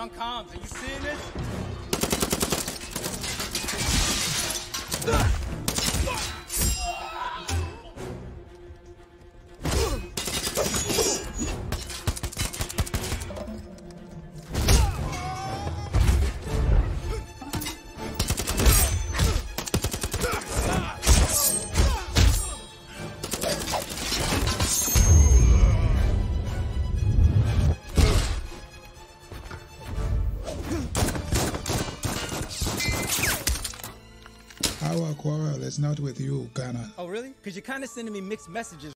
on comms. Are you seeing this? Our quarrel is not with you, Ghana. Oh, really? Because you're kind of sending me mixed messages